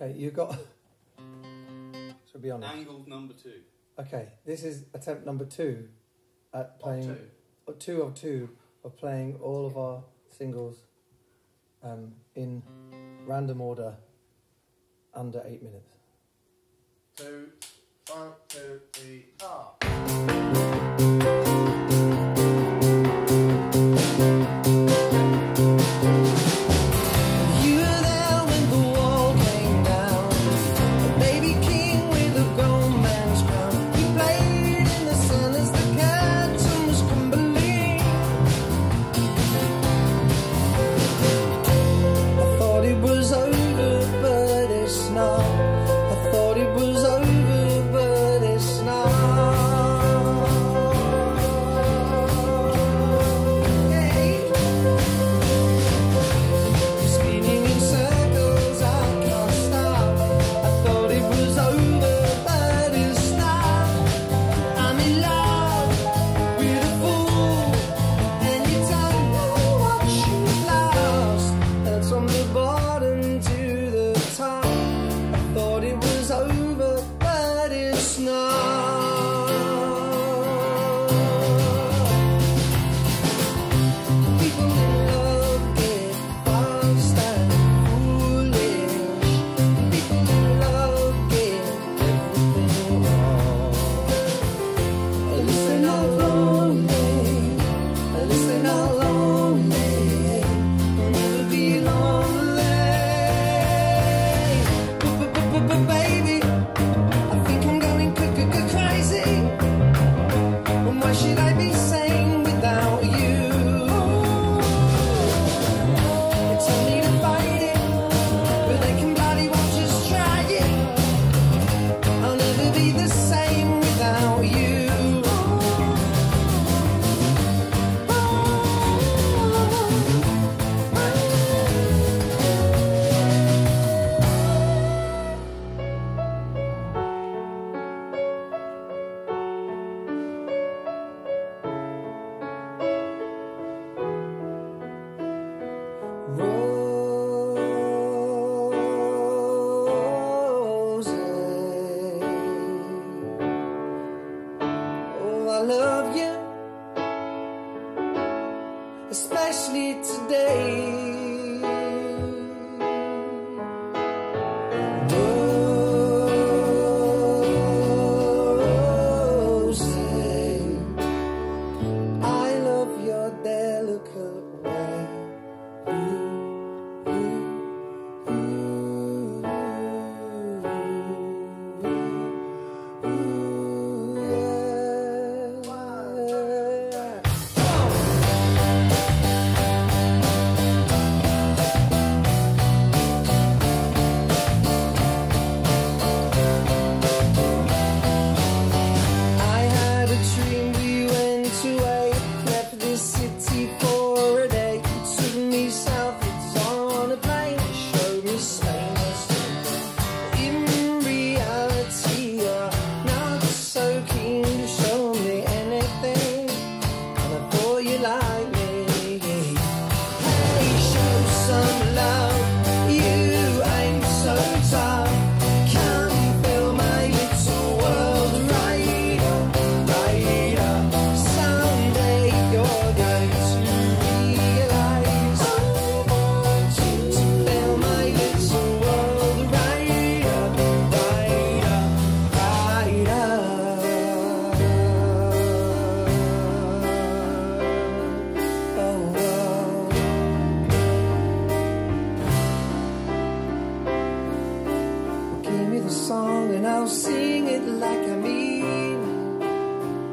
Okay, you got. so be honest. Angled number two. Okay, this is attempt number two at playing. Two. Or two of two of playing all of our singles um, in random order under eight minutes. Two, one, two, three, ah. you. a song and I'll sing it like I mean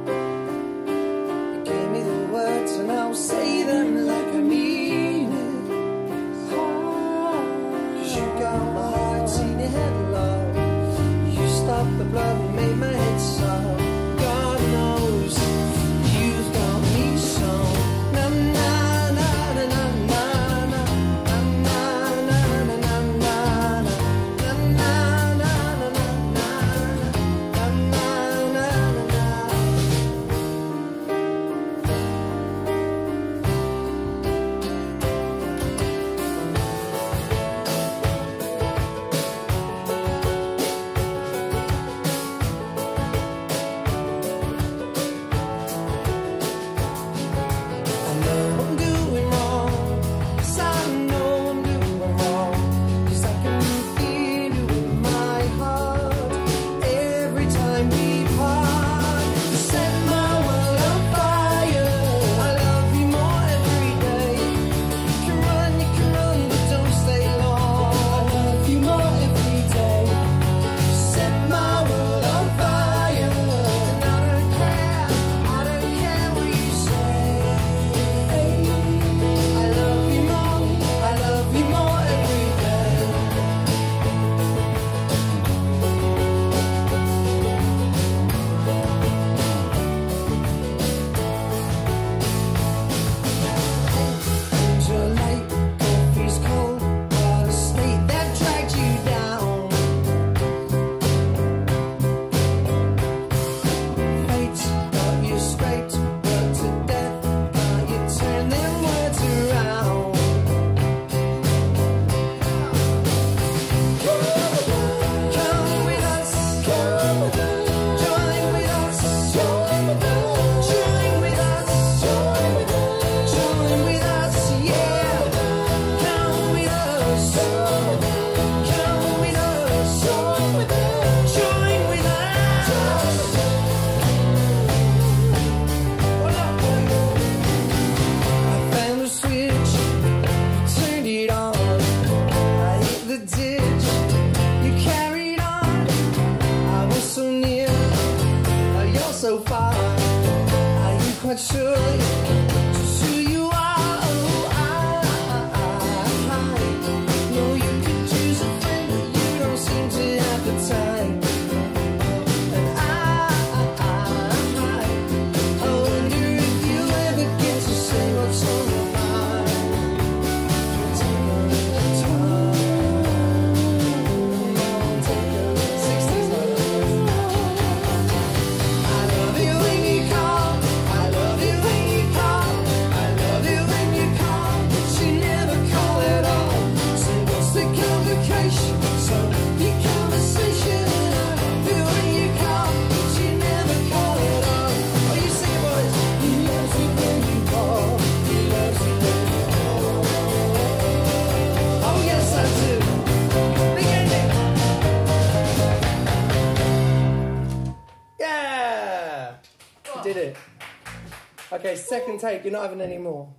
it. Give me the words and I'll say them like I mean it. Cause you got my heart, seen it headlong. You stopped the blood and made my head. should. did it. Okay, second take. You're not having any more.